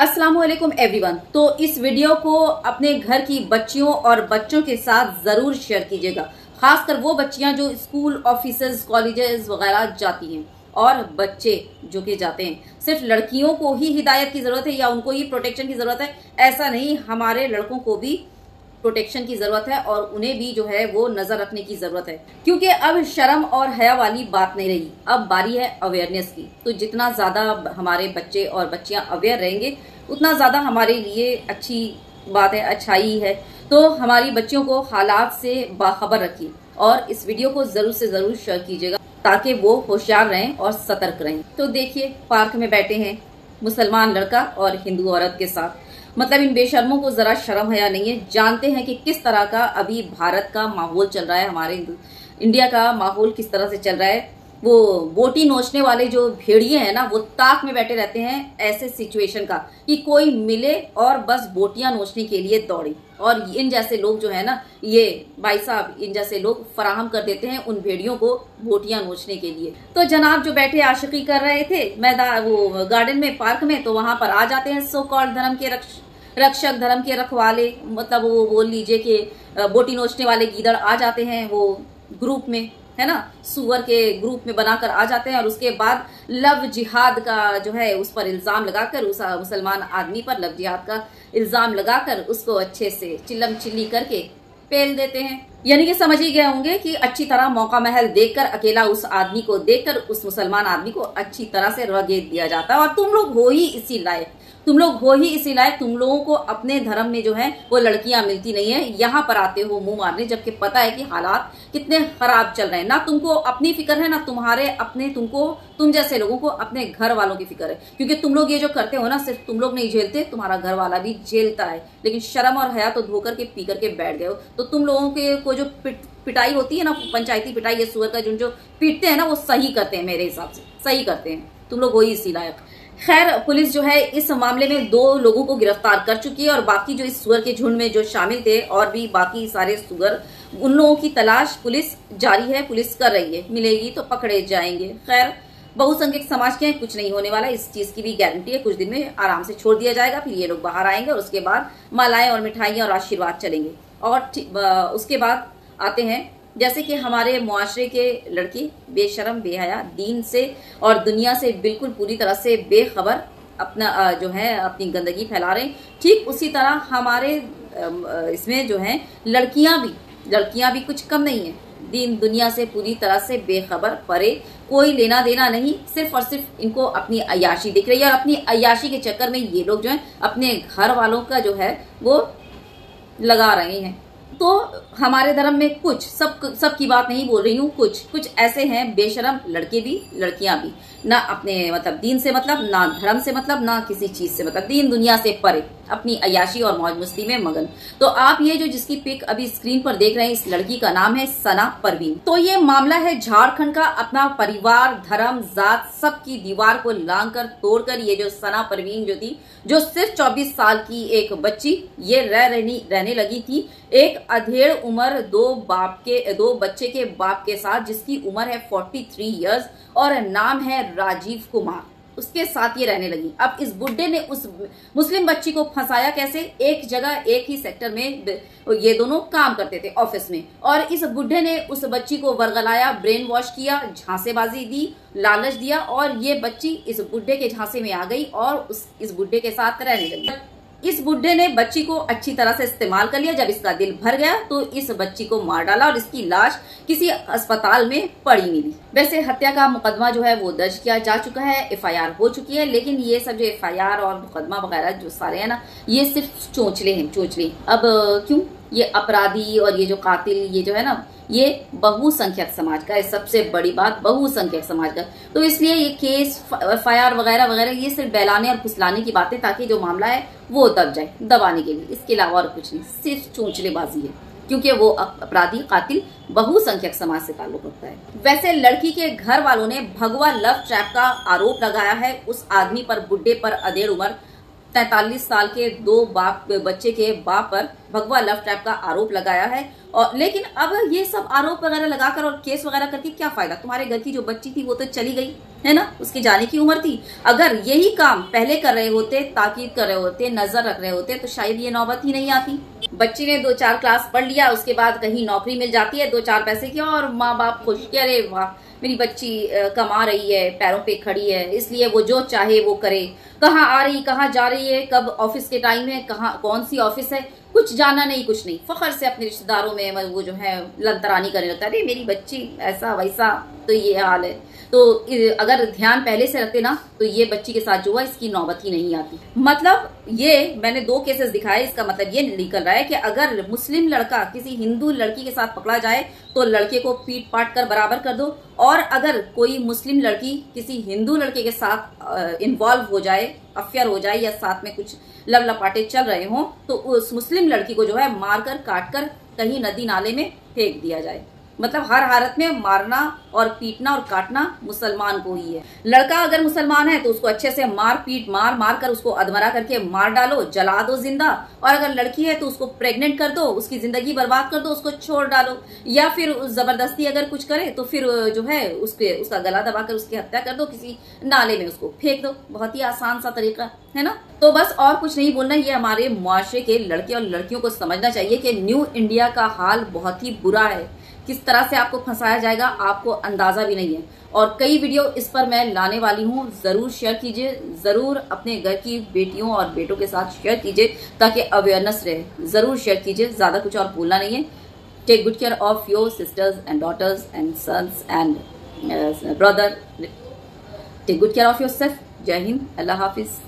अस्सलाम वालेकुम एवरीवन तो इस वीडियो को अपने घर की बच्चियों और बच्चों के साथ ज़रूर शेयर कीजिएगा। खासकर वो बच्चियाँ जो स्कूल ऑफ़िस कॉलेजेस वगैरह जाती हैं और बच्चे जो कि जाते हैं। सिर्फ़ लड़कियों को ही हिदायत की ज़रूरत है या उनको ही प्रोटेक्शन की ज़रूरत है? ऐसा नहीं, हमारे लड़कों को भी प्रोटेक्शन की ज़रूरत है और उन्हें भी जो है वो नज़र रखने की ज़रूरत है। क्योंकि अब शर्म और हया वाली बात नहीं रही। अब बारी है अवेयरनेस की। तो जितना ज़्यादा हमारे बच्चे और बच्चियाँ अवेयर रहेंगे, उतना ज़्यादा हमारे लिए अच्छी बात है, अच्छाई है। तो हमारी बच्चियों को हालात से बाखबर रखिए और इस वीडियो को ज़रूर से ज़रूर शेयर कीजिएगा ताकि वो होशियार रहें और सतर्क रहें। तो देखिए, पार्क में बैठे हैं मुसलमान लड़का और हिंदू औरत के साथ। मतलब इन बेशर्मों को जरा शर्म हया नहीं है, जानते हैं कि किस तरह का अभी भारत का माहौल चल रहा है, हमारे इंडिया का माहौल किस तरह से चल रहा है। वो बोटी नोचने वाले जो भेड़िए हैं ना, वो ताक में बैठे रहते हैं ऐसे सिचुएशन का, कि कोई मिले और बस बोटियाँ नोचने के लिए दौड़े। और इन जैसे लोग जो है ना, ये भाई साहब, इन जैसे लोग फराहम कर देते हैं उन भेड़ियों को बोटियाँ नोचने के लिए। तो जनाब जो बैठे आशिकी कर रहे थे, मैदान, वो गार्डन में पार्क में तो वहाँ पर आ जाते हैं सो कॉल्ड धर्म के रक्ष, रक्षक, धर्म के रखवाले मतलब वो बोल लीजिए कि, बोटी नोचने वाले गीदड़ आ जाते हैं वो ग्रुप में। है ना, सुअर के ग्रुप में बनाकर आ जाते हैं और उसके बाद लव जिहाद का जो है, उस पर इल्ज़ाम लगाकर उस, मुसलमान आदमी पर लव जिहाद का इल्ज़ाम लगाकर उसको अच्छे से चिल्लम चिल्ली करके पेल देते हैं। यानी कि समझ ही गए होंगे कि अच्छी तरह मौका महल देखकर, अकेला उस आदमी को देखकर, उस मुसलमान आदमी को अच्छी तरह से रगेद दिया जाता है। और तुम लोग हो ही इसी लायक। तुम लोग हो ही इसी लायक तुम लोगों को अपने धर्म में जो है वो लड़कियाँ मिलती नहीं है। यहाँ पर आते हो मुँह मारने जबकि पता है कि हालात कितने खराब चल रहे हैं। ना तुमको अपनी फ़िक्र है ना तुम्हारे अपने तुमको तुम जैसे लोगों को अपने घर वालों की फ़िक्र है। क्योंकि तुम लोग ये जो करते हो ना सिर्फ़ तुम लोग नहीं झेलते तुम्हारा घर वाला भी झेलता है। लेकिन शर्म और हया तो धोकर के पी करके बैठ गए हो। तो तुम लोगों के को जो पिट, पिटाई होती है ना पंचायती पिटाई ये सुअर का जो पीटते हैं ना वो सही करते हैं मेरे हिसाब से। सही करते हैं। तुम लोग वही इसी लायक। खैर, पुलिस जो है, इस मामले में दो लोगों को गिरफ़्तार कर चुकी है और बाकी जो इस सुअर के झुंड में जो शामिल थे और भी बाकी सारे सुअर, उन लोगों की तलाश पुलिस जारी है, पुलिस कर रही है। मिलेगी तो पकड़े जाएँगे। खैर, बहुसंख्यक समाज के हैं, कुछ नहीं होने वाला। इस चीज़ की भी गारंटी है, कुछ दिन में आराम से छोड़ दिया जाएगा, फिर ये लोग बाहर आएँगे और उसके बाद मालाएँ और मिठाइयाँ और आशीर्वाद चलेंगे। और उसके बाद आते हैं जैसे कि हमारे मुआशरे के लड़के बेशरम, बेहया, दीन से और दुनिया से बिल्कुल पूरी तरह से बेखबर अपना जो है, अपनी गंदगी फैला रहे ठीक उसी तरह हमारे इसमें जो है, लड़कियाँ भी लड़कियाँ भी कुछ कम नहीं है। दीन दुनिया से पूरी तरह से बेखबर, परे, कोई लेना देना नहीं, सिर्फ़ और सिर्फ़ इनको अपनी अयाशी दिख रही है और अपनी अयाशी के चक्कर में ये लोग जो है, अपने घर वालों का जो है, वो लगा रहे हैं। तो हमारे धर्म में कुछ, सब सब की बात नहीं बोल रही हूँ, कुछ कुछ ऐसे हैं, बेशरम लड़के भी, लड़कियाँ भी। ना अपने मतलब दीन से मतलब ना धर्म से मतलब ना किसी चीज़ से मतलब दीन दुनिया से परे। अपनी अयाशी और मौज मस्ती में मगन। तो आप ये जो जिसकी पिक अभी स्क्रीन पर देख रहे हैं, इस लड़की का नाम है सना परवीन। तो ये मामला है झारखंड का। अपना परिवार, धर्म, जात सबकी दीवार को लांग कर तोड़कर ये जो सना परवीन जो थी, जो सिर्फ़ 24 साल की एक बच्ची, ये रह रहनी, रहने लगी थी। एक अधेड़ उम्र दो बाप के, दो बच्चे के बाप के साथ, जिसकी उम्र है 43 इयर्स और नाम है राजीव कुमार। उसके साथ ये रहने लगी। अब इस बुढ़े ने उस मुस्लिम बच्ची को फंसाया कैसे? एक जगह, एक ही सेक्टर में ये दोनों काम करते थे ऑफ़िस में। और इस बुढ़े ने उस बच्ची को वर्गलाया ब्रेन वॉश किया, झांसेबाजी दी, लालच दिया और ये बच्ची इस बुढ़े के झांसे में आ गई और उस इस बुढ़े के साथ रहने लगी। इस बुढ़े ने बच्ची को अच्छी तरह से इस्तेमाल कर लिया। जब इसका दिल भर गया तो इस बच्ची को मार डाला और इसकी लाश किसी अस्पताल में पड़ी मिली। वैसे हत्या का मुकदमा जो है, वो दर्ज किया जा चुका है, एफआईआर हो चुकी है, लेकिन ये सब जो एफआईआर और मुकदमा वगैरह जो सारे है ना, ये सिर्फ़ चोचले हैं, चोचले। अब क्यों? ये अपराधी और ये जो कातिल, ये जो है ना, ये बहुसंख्यक समाज का है, सबसे बड़ी बात बहुसंख्यक समाज का। तो इसलिए ये केस एफ़ वगैरह वगैरह, ये सिर्फ़ बैलाने और फुसलाने की बातें, ताकि जो मामला है वो दब जाए, दबाने के लिए। इसके अलावा और कुछ नहीं। सिर्फ़ चूंचलेबाजी है, क्योंकि वो अपराधी, कातिल, बहुसंख्यक समाज से ताल्लुक रखता है। वैसे लड़की के घर वालों ने भगवा लव ट्रैप का आरोप लगाया है। उस आदमी पर बुढ़े पर अधेड़ उम्र, तैतालीस साल के दो बाप, बच्चे के बाप पर भगवा लव ट्रैप का आरोप लगाया है। और, लेकिन अब ये सब आरोप वगैरह लगाकर और केस वगैरह करके क्या फ़ायदा? तुम्हारे घर की जो बच्ची थी, वो तो चली गई। है ना? उसके जाने की उम्र थी। अगर यही काम पहले कर रहे होते, ताकीद कर रहे होते, नज़र रख रहे होते तो शायद ये नौबत ही नहीं आती। बच्ची ने दो चार क्लास पढ़ लिया, उसके बाद कहीं नौकरी मिल जाती है, दो चार पैसे की, और माँ बाप खुश कि अरे वाह, मेरी बच्ची कमा रही है, पैरों पे खड़ी है, इसलिए वो जो चाहे वो करे। कहाँ आ रही, कहाँ जा रही है, कब ऑफ़िस के टाइम है, कहाँ, कौन सी ऑफ़िस है कुछ जाना नहीं, कुछ नहीं। फखर से अपने रिश्तेदारों में वो जो है लंतरानी करने लगता है, अरे, मेरी बच्ची ऐसा वैसा तो ये हाल है। तो अगर ध्यान पहले से रखते ना तो ये बच्ची के साथ जो है इसकी नौबत ही नहीं आती। मतलब ये, मैंने दो केसेस दिखाए, इसका मतलब ये निकल रहा है कि अगर मुस्लिम लड़का किसी हिंदू लड़की के साथ पकड़ा जाए तो लड़के को पीट पाट कर बराबर कर दो। और अगर कोई मुस्लिम लड़की किसी हिंदू लड़के के साथ इन्वॉल्व हो जाए, अफेयर हो जाए या साथ में कुछ लव लपाटे चल रहे हों तो उस मुस्लिम लड़की को जो है मारकर, काटकर कहीं नदी नाले में फेंक दिया जाए। मतलब हर हालत में मारना और पीटना और काटना मुसलमान को ही है। लड़का अगर मुसलमान है तो उसको अच्छे से मार, पीट, मार मार कर उसको अधमरा करके मार डालो, जला दो ज़िंदा। और अगर लड़की है तो उसको प्रेग्नेंट कर दो, उसकी ज़िंदगी बर्बाद कर दो, उसको छोड़ डालो। या फिर ज़बरदस्ती अगर कुछ करे तो फिर जो है, उसके, उसका गला दबाकर उसकी हत्या कर दो, किसी नाले में उसको फेंक दो। बहुत ही आसान सा तरीका, है ना? तो बस और कुछ नहीं बोलना, ये हमारे मुआरे के लड़के और लड़कियों को समझना चाहिए कि न्यू इंडिया का हाल बहुत ही बुरा है। किस तरह से आपको फंसाया जाएगा, आपको अंदाज़ा भी नहीं है। और कई वीडियो इस पर मैं लाने वाली हूँ। ज़रूर शेयर कीजिए, ज़रूर अपने घर की बेटियों और बेटों के साथ शेयर कीजिए, ताकि अवेयरनेस रहे। ज़रूर शेयर कीजिए, ज़्यादा कुछ और बोलना नहीं है। Take good care of your sisters and daughters and sons and brother take good care of your self जय हिंद अल्लाह हाफिज